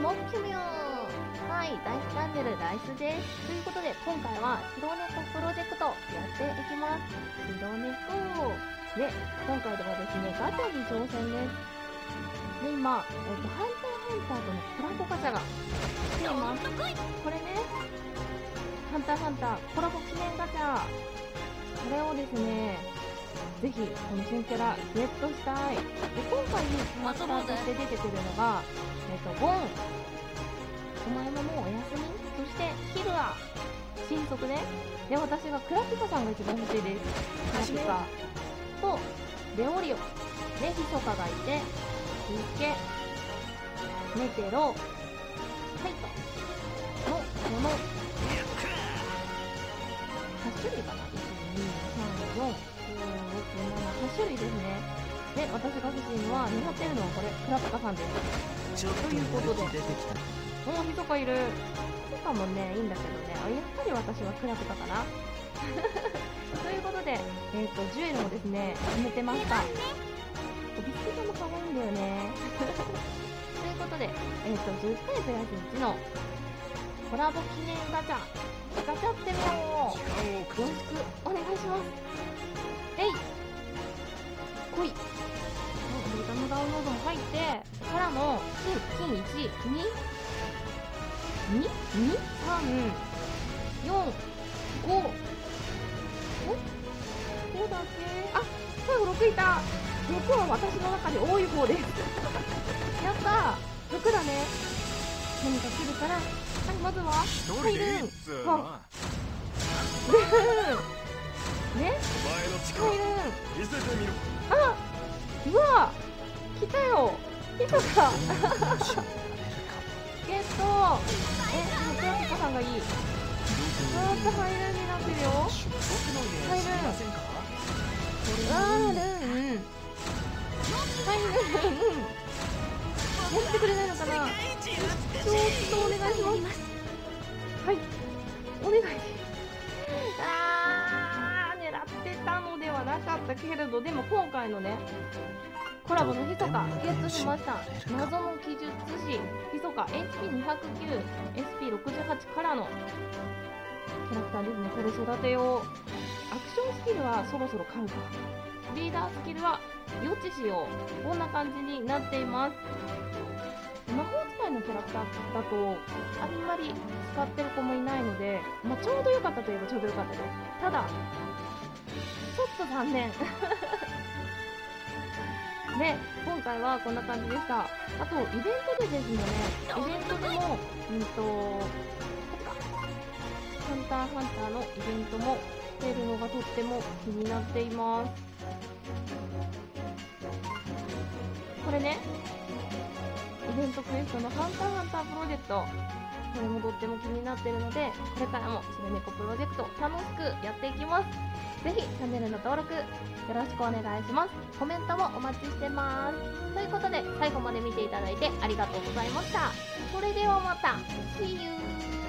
モッキュミョンはい大チャンネルライスですということで今回は白猫プロジェクトやっていきます。白猫で今回ではですねガチャに挑戦です。で今、えっと、ハンターハンターとのコラボガチャが来ています。これねハンターハンターコラボ記念ガチャ。これをですねぜひこの新キャラゲットしたい。で今回キャラクターとして出てくるのが、えっと、ゴン。お前ももうお休み？そしてヒルア。新速ね。で私がクラピカさんが一番欲しいです。クラピカとレオリオ。でヒソカがいてユケメテロ私が欲しいのは狙ってるのはこれクラッカさんです。ということで。もう人がいる。とかもねいいんだけどね。あやっぱり私はクラッカかな。ということで、えーと、ジュエルもですね決めてました。ビスケットも可愛いんだよね。ということで、えーと、10回プラス1のコラボ記念ガチャ。ガチャってみよう入ってからの金金1 2 2 2 3 4 5おどうだっけあ最後6いた6は私の中で多い方です。やった。6だね。何か来るから。はいまずは入るは ね。使える見せてみろよヒトかゲットえでもクラピカさんがいいずっとハイルンになってるよハイルンあールンハイルンやってくれないのかなちょっとお願いしますはいお願いあーはなかったけれどでも今回のねコラボのひそかゲットしました。謎の記述師ひそか HP209SP68 からの。キャラクターですねこれ育てよう。アクションスキルはそろそろ買うか。リーダースキルは予知しよう。こんな感じになっています。魔法使いのキャラクターだとあんまり使ってる子もいないので、まあ、ちょうど良かったといえばちょうど良かったです。ただちょっと残念。で今回はこんな感じでした。あとイベントでですねイベントでもうんとハンターハンターのイベントも出るのがとっても気になっています。これねイベントクエストのハンターハンタープロジェクト。これもとっても気になってるのでこれからも白猫プロジェクト楽しくやっていきます。ぜひチャンネルの登録よろしくお願いします。コメントもお待ちしてます。ということで最後まで見ていただいてありがとうございました。それではまた。See you